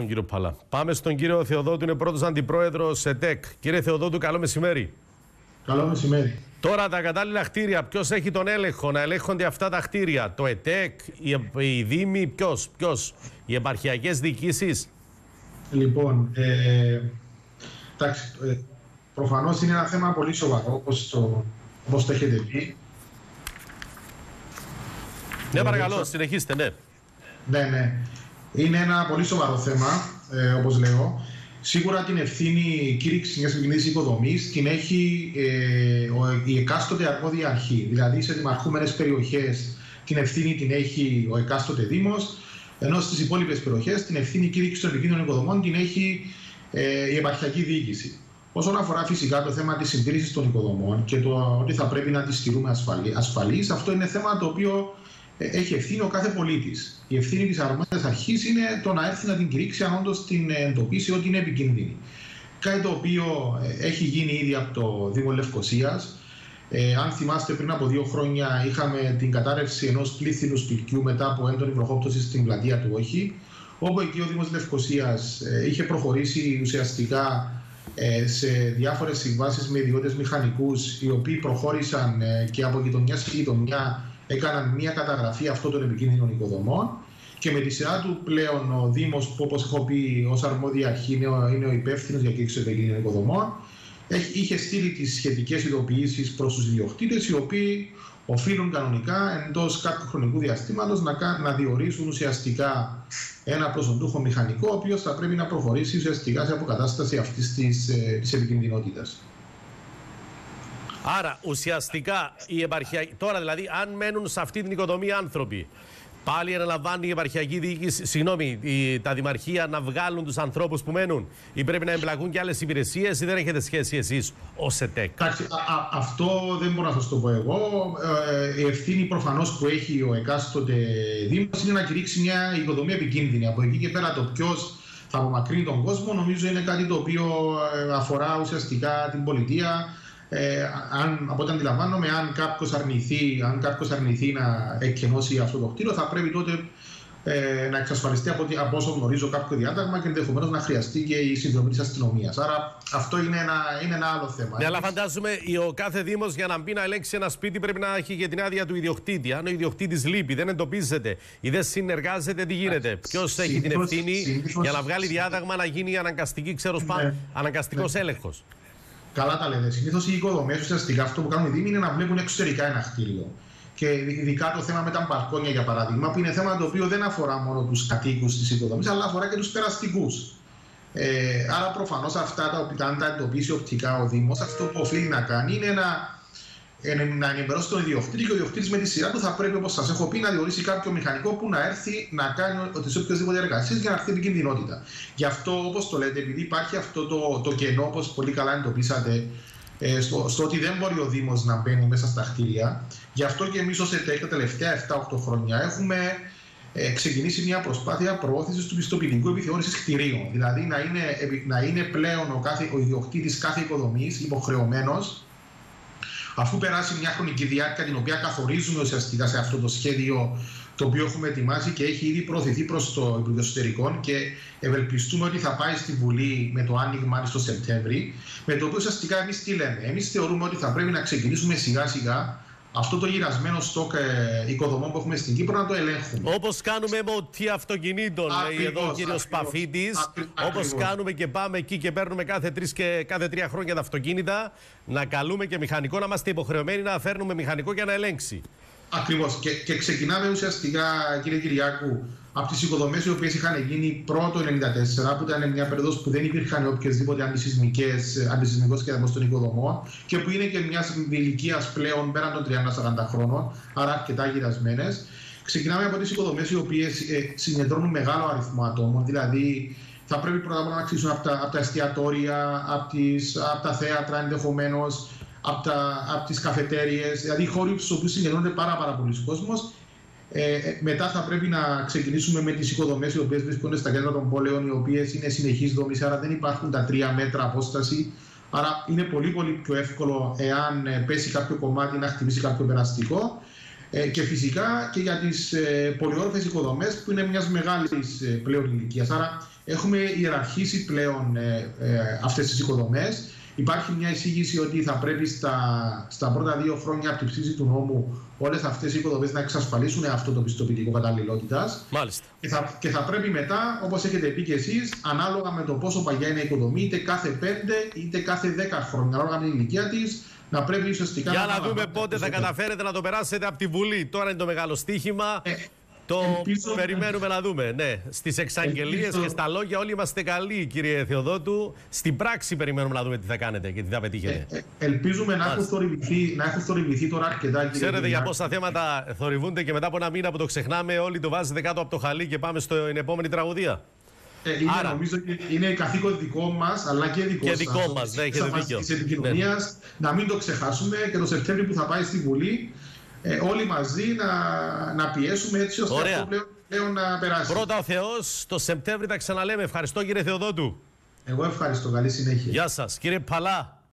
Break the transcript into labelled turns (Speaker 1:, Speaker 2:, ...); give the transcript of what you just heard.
Speaker 1: Τον κύριο Παλά. Πάμε στον κύριο Θεοδότου, είναι πρώτος αντιπρόεδρος ΕΤΕΚ. Κύριε Θεοδότου, καλό μεσημέρι.
Speaker 2: Καλό μεσημέρι.
Speaker 1: Τώρα τα κατάλληλα κτίρια, ποιος έχει τον έλεγχο να ελέγχονται αυτά τα κτίρια, το ΕΤΕΚ, οι, οι Δήμοι, ποιος, ποιος, οι επαρχιακές διοικήσεις;
Speaker 2: Λοιπόν, ε, εντάξει, ε, προφανώς είναι ένα θέμα πολύ σοβαρό, όπως το, όπως το έχετε πει.
Speaker 1: Ναι, παρακαλώ, συνεχίστε, ναι.
Speaker 2: Ναι, ναι. Είναι ένα πολύ σοβαρό θέμα, ε, όπως λέω. Σίγουρα την ευθύνη κήρυξης μιας επικοινωνία οικοδομή την έχει ε, ο, η εκάστοτε αρμόδια αρχή. Δηλαδή, σε δημαρχούμενες περιοχές την ευθύνη την έχει ο εκάστοτε Δήμος, ενώ στις υπόλοιπες περιοχές την ευθύνη κήρυξης των επικίνδυνων οικοδομών την έχει ε, η επαρχιακή διοίκηση. Όσον αφορά φυσικά το θέμα της συντήρησης των οικοδομών και το ότι θα πρέπει να τις στηρούμε ασφαλείς, αυτό είναι θέμα το οποίο ε, έχει ευθύνη ο κάθε πολίτης. Η ευθύνη της αρμόδιας αρχής είναι το να έρθει να την κηρύξει αν όντως την εντοπίσει ότι είναι επικίνδυνη. Κάτι το οποίο ε, έχει γίνει ήδη από το Δήμο Λευκοσίας. Ε, αν θυμάστε, πριν από δύο χρόνια είχαμε την κατάρρευση ενός πλήθυνου σπιτιού μετά από έντονη βροχόπτωση στην πλατεία του Όχι, όπου εκεί ο Δήμος Λευκοσίας ε, είχε προχωρήσει ουσιαστικά σε διάφορες συμβάσεις με ιδιώτες μηχανικούς, οι οποίοι προχώρησαν και από γειτονιάς σε γειτονιά έκαναν μια καταγραφή αυτών των επικίνδυνων οικοδομών και με τη σειρά του πλέον ο Δήμος, που όπως έχω πει, ως αρμόδια αρχή είναι ο, είναι ο υπεύθυνος για κήρυξη των επικίνδυνων οικοδομών, είχε στείλει τις σχετικές ειδοποιήσεις προς τους ιδιοκτήτες, οι οποίοι οφείλουν κανονικά εντός κάποιου χρονικού διαστήματος να, να διορίσουν ουσιαστικά ένα προσοντούχο μηχανικό, ο οποίος θα πρέπει να προχωρήσει ουσιαστικά σε αποκατάσταση αυτής της ε, επικινδυνότητα.
Speaker 1: Άρα ουσιαστικά η επαρχιακή. Τώρα δηλαδή, αν μένουν σε αυτή την οικοδομή άνθρωποι, πάλι αναλαμβάνει η επαρχιακή διοίκηση, συγγνώμη, η, τα δημαρχία να βγάλουν τους ανθρώπους που μένουν; Ή πρέπει να εμπλακούν και άλλες υπηρεσίες ή δεν έχετε σχέση εσείς ως ΕΤΕΚ;
Speaker 2: Εντάξει, αυτό δεν μπορώ να σας το πω εγώ. Ε, η ευθύνη προφανώς που έχει ο εκάστοτε Δήμος είναι να κηρύξει μια οικοδομή επικίνδυνη. Από εκεί και πέρα το ποιος θα απομακρύνει τον κόσμο νομίζω είναι κάτι το οποίο ε, αφορά ουσιαστικά την πολιτεία ε, αν, από ό,τι αντιλαμβάνομαι, αν κάποιος αρνηθεί, αν κάποιος αρνηθεί να εκκενώσει αυτό το κτίριο, θα πρέπει τότε ε, να εξασφαλιστεί από, από όσο γνωρίζω κάποιο διάταγμα και ενδεχομένως να χρειαστεί και η συνδρομή της αστυνομίας. Άρα αυτό είναι ένα, είναι ένα άλλο θέμα.
Speaker 1: Ναι, αλλά φαντάζομαι ο κάθε Δήμος για να μπει να ελέγξει ένα σπίτι πρέπει να έχει και την άδεια του ιδιοκτήτη. Αν ο ιδιοκτήτης λείπει, δεν εντοπίζεται ή δεν συνεργάζεται, τι γίνεται; Ποιος έχει την ευθύνη για να βγάλει διάταγμα να γίνει αναγκαστική, ξέρω ναι. αναγκαστικός ναι. έλεγχος;
Speaker 2: Καλά τα λέτε. Συνήθως οι οικοδομές ουσιαστικά αυτό που κάνουν οι Δήμοι είναι να βλέπουν εξωτερικά ένα κτίριο. Και ειδικά το θέμα με τα μπαλκόνια, για παράδειγμα, που είναι θέμα το οποίο δεν αφορά μόνο τους κατοίκους της οικοδομής, αλλά αφορά και τους περαστικούς. Ε, άρα, προφανώς αυτά τα οποία αν τα εντοπίσει οπτικά ο Δήμος, αυτό που οφείλει να κάνει είναι να να ενημερώσει τον ιδιοκτήτη και ο ιδιοκτήτης με τη σειρά του θα πρέπει, όπως σας έχω πει, να διορίσει κάποιο μηχανικό που να έρθει να κάνει τι οποιασδήποτε εργασίες για να έρθει επικινδυνότητα. Γι' αυτό, όπως το λέτε, επειδή υπάρχει αυτό το, το κενό, όπως πολύ καλά εντοπίσατε, ε, στο, στο ότι δεν μπορεί ο Δήμος να μπαίνει μέσα στα κτίρια, γι' αυτό και εμείς ως ΕΤΕΚ τα τελευταία 7-8 χρόνια έχουμε ε, ξεκινήσει μια προσπάθεια προώθησης του πιστοποιητικού επιθεώρησης κτηρίων. Δηλαδή να είναι, να είναι πλέον ο, κάθε, ο ιδιοκτήτης κάθε οικοδομής υποχρεωμένος αφού περάσει μια χρονική διάρκεια την οποία καθορίζουμε ουσιαστικά σε αυτό το σχέδιο το οποίο έχουμε ετοιμάσει και έχει ήδη προωθηθεί προς το Υπουργείο Εσωτερικών και ευελπιστούμε ότι θα πάει στη Βουλή με το άνοιγμα στο Σεπτέμβρη. Με το οποίο ουσιαστικά εμείς τι λέμε. Εμείς θεωρούμε ότι θα πρέπει να ξεκινήσουμε σιγά σιγά αυτό το γυρασμένο στόκ ε, οικοδομών που έχουμε στην Κύπρο να το ελέγχουμε.
Speaker 1: Όπως κάνουμε με ό,τι αυτοκινήτων, λέει εδώ ο κύριος Παφίτης. Όπως κάνουμε και πάμε εκεί και παίρνουμε κάθε, τρεις και, κάθε τρία χρόνια τα αυτοκίνητα, να καλούμε και μηχανικό, να είμαστε υποχρεωμένοι να φέρνουμε μηχανικό για να ελέγξει.
Speaker 2: Ακριβώς. Και, και ξεκινάμε ουσιαστικά, κύριε Κυριακού, από τις οικοδομές οι οποίες είχαν γίνει πρώτο 1994, που ήταν μια περίοδος που δεν υπήρχαν οποιασδήποτε αντισυσμικός σχεδιασμός των οικοδομών και που είναι και μια ηλικίας πλέον πέραν των 30-40 χρόνων, άρα αρκετά γυρασμένες. Ξεκινάμε από τις οικοδομές οι οποίες ε, συγκεντρώνουν μεγάλο αριθμό ατόμων, δηλαδή θα πρέπει πρώτα απ' όλα να αξίσουν από τα, από τα εστιατόρια, από, τις, από τα θέατρα ενδεχομένως, από, τα, από τις καφετέριες, δηλαδή χώροι στους οποίους συγκεντρώνονται πάρα, πάρα πολλοί κόσμος. Ε, ε, μετά θα πρέπει να ξεκινήσουμε με τις οικοδομές οι οποίες βρίσκονται στα κέντρα των πόλεων, οι οποίες είναι συνεχείς δομής, άρα δεν υπάρχουν τα τρία μέτρα απόσταση. Άρα είναι πολύ πολύ πιο εύκολο εάν ε, πέσει κάποιο κομμάτι να χτυπήσει κάποιο περαστικό. Ε, και φυσικά και για τις ε, πολυόρφες οικοδομές που είναι μιας μεγάλης ε, πλέον ηλικίας. Άρα έχουμε ιεραρχήσει πλέον ε, ε, αυτές τις οικοδομές. Υπάρχει μια εισήγηση ότι θα πρέπει στα, στα πρώτα δύο χρόνια από την ψήφιση του νόμου όλες αυτές οι οικοδομές να εξασφαλίσουν αυτό το πιστοποιητικό καταλληλότητας.
Speaker 1: Μάλιστα.
Speaker 2: Και θα, και θα πρέπει μετά, όπως έχετε πει και εσείς, ανάλογα με το πόσο παγιά είναι η οικοδομή, είτε κάθε 5 είτε κάθε 10 χρόνια, ανάλογα με την ηλικία της, να πρέπει ουσιαστικά
Speaker 1: Για
Speaker 2: να.
Speaker 1: να δούμε πότε θα καταφέρετε να το περάσετε από τη Βουλή. Τώρα είναι το μεγάλο στίχημα.
Speaker 2: Ε,
Speaker 1: Το
Speaker 2: ελπίζω-
Speaker 1: περιμένουμε να δούμε. Ναι, στις εξαγγελίες
Speaker 2: Ελπίζω-
Speaker 1: και στα λόγια όλοι είμαστε καλοί, κύριε Θεοδότου. Στην πράξη περιμένουμε να δούμε τι θα κάνετε και τι θα πετύχετε.
Speaker 2: Ε, ελπίζουμε να έχουν, θορυβηθεί, να έχουν θορυβηθεί τώρα αρκετά. κύριε
Speaker 1: Ξέρετε για
Speaker 2: Κυριάκη.
Speaker 1: πόσα θέματα θορυβούνται και μετά από ένα μήνα που το ξεχνάμε, όλοι το βάζετε κάτω από το χαλί και πάμε στην επόμενη τραγουδία.
Speaker 2: Ε, είναι,
Speaker 1: Άρα-
Speaker 2: νομίζω ότι είναι καθήκον δικό μας, αλλά και δικό
Speaker 1: Και
Speaker 2: σας,
Speaker 1: δικό
Speaker 2: ως
Speaker 1: μας, ναι, έχετε
Speaker 2: εξαφανιστής
Speaker 1: δίκιο. Ναι.
Speaker 2: της επικοινωνίας, να μην το ξεχάσουμε και το Σεπτέμβριο που θα πάει στη Βουλή, ε, όλοι μαζί να, να πιέσουμε έτσι ώστε
Speaker 1: Ωραία.
Speaker 2: αυτό πλέον, πλέον να περάσει.
Speaker 1: Πρώτα ο Θεός, το Σεπτέμβρη τα ξαναλέμε. Ευχαριστώ κύριε Θεοδότου.
Speaker 2: Εγώ ευχαριστώ. Καλή συνέχεια.
Speaker 1: Γεια σας. Κύριε Παλά,